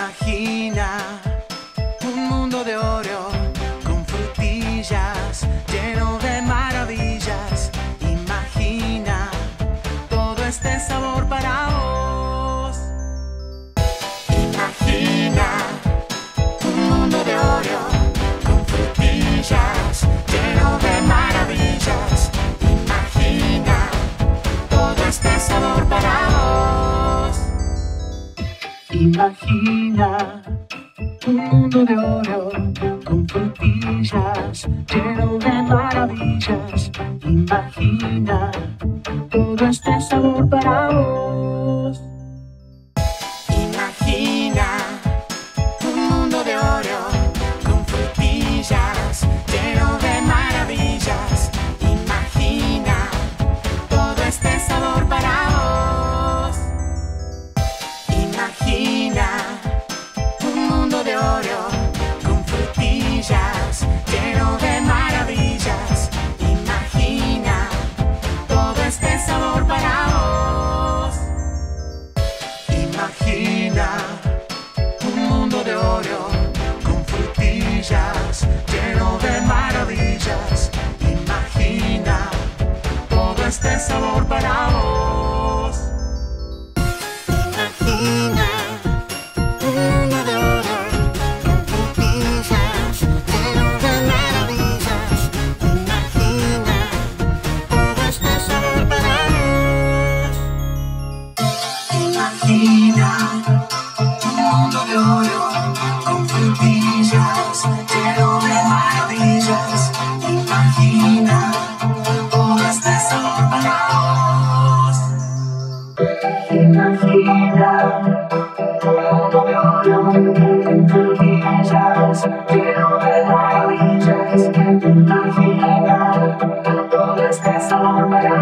Imagina un mundo de oro con frutillas lleno de maravillas. Imagina todo este sabor para vos. Imagina un mundo de oro con frutillas lleno de maravillas. Imagina todo este sabor para vos. Imagina un mundo de oro con frutillas lleno de maravillas. Imagina todo este sabor para vos. Con frutillas lleno de maravillas. Imagina todo este sabor para vos. Imagina un mundo de oro con frutillas lleno de maravillas. Imagina todo este sabor para vos. Imagina un mundo de oro con frutillas lleno de maravillas. Imagina sabor para vos. Imagina un mundo de oro con frutillas lleno de maravillas. Imagina sabor para vos.